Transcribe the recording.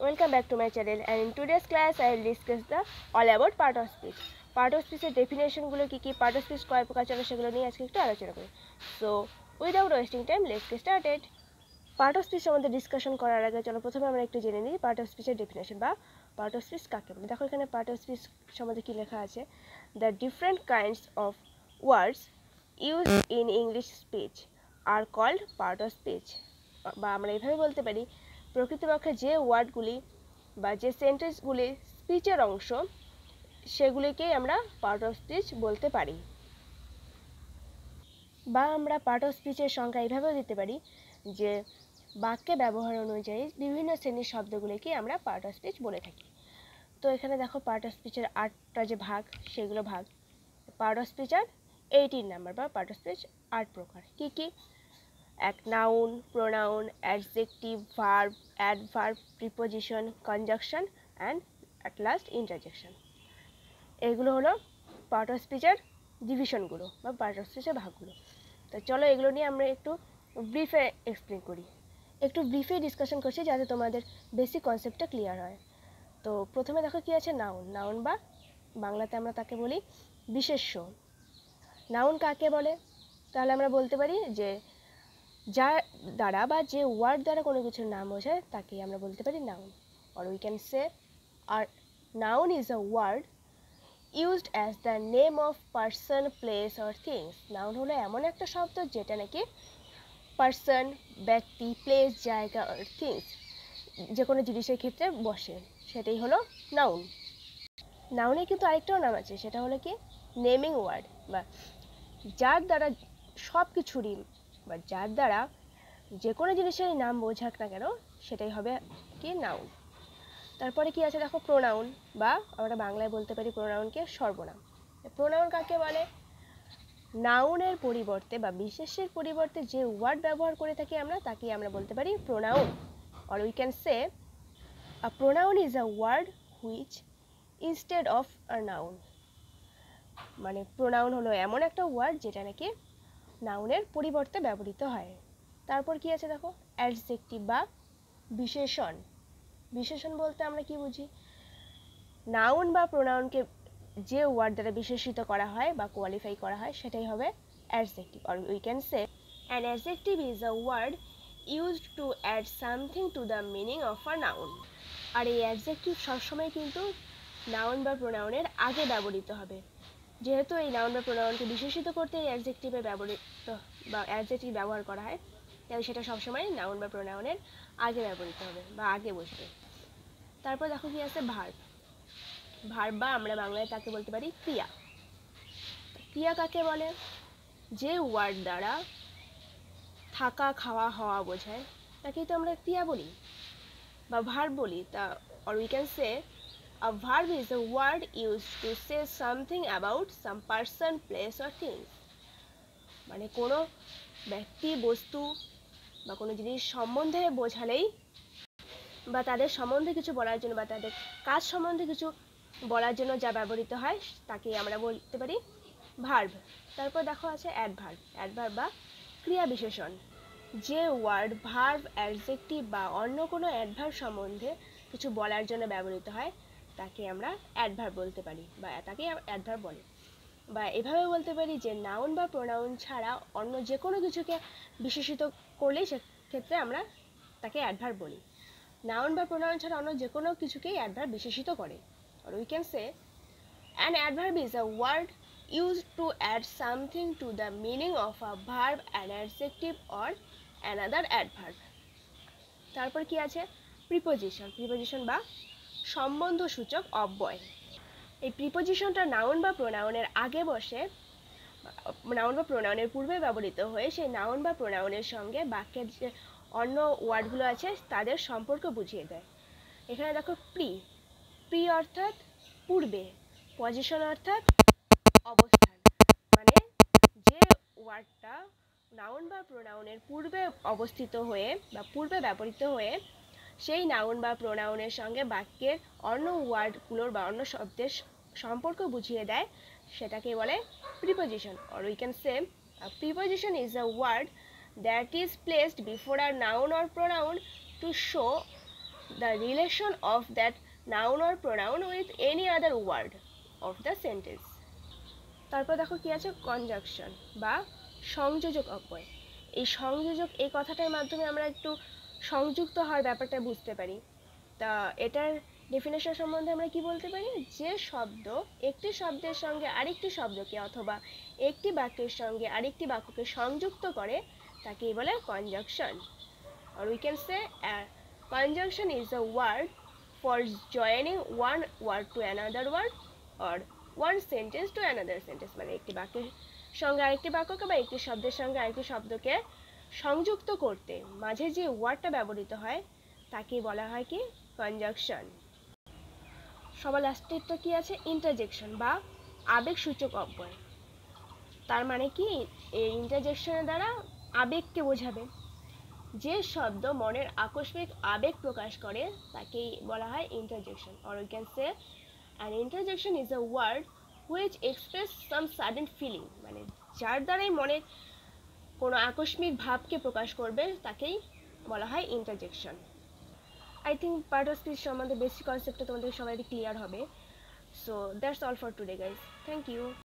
welcome back to my channel and in today's class, I will discuss the all about part of speech. Of speech এর ডেফিনেশনগুলো কী কী? Part of speech কয় প্রকার চলে সেগুলো নিয়ে আজকে একটু আলোচনা করি। So without wasting time let's get started part of speech সম্বন্ধে ডিসকাশন করার আগে চলো প্রথমে আমরা একটু জেনে নিই পার্ট অফ স্পিচের ডেফিনেশন বা পার্ট অফ স্পিচ কাকে বলে। দেখো এখানে পার্ট অফ স্পিচ সম্বন্ধে কী লেখা আছে? The different kinds of words use in English speech are called part of speech বা আমরা এভাবে বলতে পারি প্রকৃতপক্ষে যে ওয়ার্ডগুলি বা যে সেন্টেন্সগুলি স্পিচের অংশ, সেগুলিকেই আমরা পার্ট অফ স্পিচ বলতে পারি। বা আমরা পার্ট অফ স্পিচের সংখ্যা এইভাবেও দিতে পারি যে বাক্যে ব্যবহার অনুযায়ী বিভিন্ন শ্রেণির শব্দগুলিকে আমরা পার্ট অফ স্পিচ বলে থাকি। তো এখানে দেখো পার্ট অফ স্পিচের আটটা যে ভাগ, সেগুলো ভাগ। Part of speech are eight in number বা পার্ট অফ স্পিচ আট প্রকার। কী কী? এক noun pronoun adjective verb adverb preposition conjunction and at last interjection এগুলো হলো পার্ট অফ স্পিচের ডিভিশনগুলো বা পার্ট অফ স্পিচের ভাগগুলো। তো চলো এগুলো নিয়ে আমরা একটু ব্রিফে এক্সপ্লেন করি। একটু ব্রিফে ডিসকাশন করছি যাতে তোমাদের বেসিক কনসেপ্টটা ক্লিয়ার হয়। তো প্রথমে দেখো কী আছে নাউন নাউন বা বাংলাতে আমরা তাকে বলি বিশেষ্য। নাউন কাকে বলে? তাহলে আমরা বলতে পারি যে যার দ্বারা বা যে ওয়ার্ড দ্বারা কোনো কিছুর নাম বোঝায় তাকে আমরা বলতে পারি noun or we can say R noun is a word used as the name of person place or things noun হলো এমন একটা শব্দ যেটা নাকি পার্সন ব্যক্তি প্লেস জায়গা অর থিংস যে কোনো জিনিসের ক্ষেত্রে বসে। সেটাই হলো নাউন নাউনে কিন্তু আরেকটাও নাম আছে, সেটা হলো কি? নেমিং ওয়ার্ড বা যার দ্বারা সব কিছুরই বা যার দ্বারা যে কোনো জিনিসের নাম বোঝাক না কেন, সেটাই হবে কি নাউন তারপরে কি আছে দেখো প্রোনাউন বা আমরা বাংলায় বলতে পারি প্রোনাউনকে সর্বনাম। প্রোনাউন কাকে বলে? নাউনের পরিবর্তে বা বিশেষের পরিবর্তে যে ওয়ার্ড ব্যবহার করে থাকি আমরা তাকে আমরা বলতে পারি pronoun or we can say a pronoun is a word which instead of a noun মানে প্রোনাউন হলো এমন একটা ওয়ার্ড যেটা নাকি নাউনের পরিবর্তে ব্যবহৃত হয়। তারপর কি আছে দেখো? অ্যাডজেক্টিভ বা বিশেষণ। বিশেষণ বলতে আমরা কি বুঝি? নাউন বা প্রোনাউনকে যে ওয়ার্ড দ্বারা বিশেষিত করা হয় বা কোয়ালিফাই করা হয়, সেটাই হবে adjective or we can say an adjective is a word used to add something to the meaning of a noun আর এই অ্যাডজেক্টিভ সবসময় কিন্তু নাউন বা প্রোনাউনের আগে ব্যবহৃত হবে। যেহেতু এই নাউন বা প্রোনাউনকে বিশেষিত করতে এই অ্যাডজেক্টিভে ব্যবহৃত বা অ্যাডজেক্টিভ ব্যবহার করা হয়, তাহলে সেটা সবসময় নাউন বা প্রোনাউনের আগে ব্যবহৃত হবে বা আগে বসবে। তারপর দেখো কি আছে ভার্ব ভার্ব বা আমরা বাংলায় তাকে বলতে পারি? ক্রিয়া। ক্রিয়া কাকে বলে? যে ওয়ার্ড দ্বারা থাকা, খাওয়া, হওয়া বোঝায়, তাকেই তো আমরা ক্রিয়া বলি বা ভার্ব বলি। তা or we can say A verb is a word used to say something about some person, place or thing. মানে কোনো ব্যক্তি বস্তু বা কোনো জিনিস সম্বন্ধে বোঝালেই বা তাদের সম্বন্ধে কিছু বলার জন্য বা তাদের কাজ সম্বন্ধে কিছু বলার জন্য যা ব্যবহৃত হয় তাকে আমরা বলতে পারি ভার্ব তারপর দেখো আছে অ্যাডভার্ব অ্যাডভার্ব বা ক্রিয়া বিশেষণ। যে ওয়ার্ড ভার্ব অ্যাডজেক্টিভ বা অন্য কোনো অ্যাডভার্ব সম্বন্ধে কিছু বলার জন্য ব্যবহৃত হয় তাকে আমরা অ্যাডভার্ব বলতে পারি বা তাকে অ্যাডভার্ব বলে। বা এভাবে বলতে পারি যে নাউন বা প্রোনাউন ছাড়া অন্য যে কোনো কিছুকে বিশেষিত করলেই সেক্ষেত্রে আমরা তাকে অ্যাডভার্ব বলি। নাউন বা প্রোনাউন ছাড়া অন্য যে কোনো কিছুকেই অ্যাডভার্ব বিশেষিত করে। We can say an adverb is a word used to add something to the meaning of a verb, an adjective or another adverb তারপর কি আছে? প্রিপোজিশন প্রিপোজিশন বা সম্বন্ধসূচক অব্যয়। এই প্রিপোজিশনটা নাউন বা প্রোনাউনের আগে বসে নাউন বা প্রোনাউনের পূর্বে ব্যবহৃত হয়ে সেই নাউন বা প্রোনাউনের সঙ্গে বাক্যের যে অন্য ওয়ার্ডগুলো আছে, তাদের সম্পর্ক বুঝিয়ে দেয়। এখানে দেখো প্রি প্রি অর্থাৎ পূর্বে পজিশন অর্থাৎ অবস্থান। মানে যে ওয়ার্ডটা নাউন বা প্রোনাউনের পূর্বে অবস্থিত হয়ে বা পূর্বে ব্যবহৃত হয়ে সেই নাউন বা প্রোনাউনের সঙ্গে বাক্যের অন্য ওয়ার্ডগুলোর বা অন্য শব্দের সম্পর্ক বুঝিয়ে দেয়। সেটাকে বলে preposition or we can say preposition is a word that is placed before a noun or pronoun to show the relation of that noun or pronoun with any other word of the sentence তারপর দেখো কি আছে? Conjunction বা সংযোজক অব্যয়। এই সংযোজক, এই কথাটার মাধ্যমে আমরা একটু সংযুক্ত হওয়ার ব্যাপারটা বুঝতে পারি। তা এটার ডেফিনেশন সম্বন্ধে আমরা কি বলতে পারি? যে শব্দ একটি শব্দের সঙ্গে আরেকটি শব্দকে অথবা একটি বাক্যের সঙ্গে আরেকটি বাক্যকে সংযুক্ত করে তাকেই বলে conjunction or we can say a conjunction is a word for joining one word to another word or one sentence to another sentence মানে একটি বাক্যের সঙ্গে আরেকটি বাক্যকে বা একটি শব্দের সঙ্গে আরেকটি শব্দকে সংযুক্ত করতে মাঝে যে ওয়ার্ডটা ব্যবহৃত হয়, তাকে বলা হয় কি? কনজাকশন সবার লাস্টেরটা কি আছে? ইন্টারজেকশন বা আবেগসূচক অব্যয়। তার মানে কি? এই ইন্টারজেকশনের দ্বারা আবেগকে বোঝাবে। যে শব্দ মনের আকস্মিক আবেগ প্রকাশ করে, তাকেই বলা হয় interjection or we can say an interjection is a word which express some sudden feeling মানে যার দ্বারাই মনের কোনো আকস্মিক ভাবকে প্রকাশ করবে তাকেই বলা হয় interjection I think part of speech সম্বন্ধে বেসিক কনসেপ্টটা তোমাদের সবাই ক্লিয়ার হবে। So that's all for today guys thank you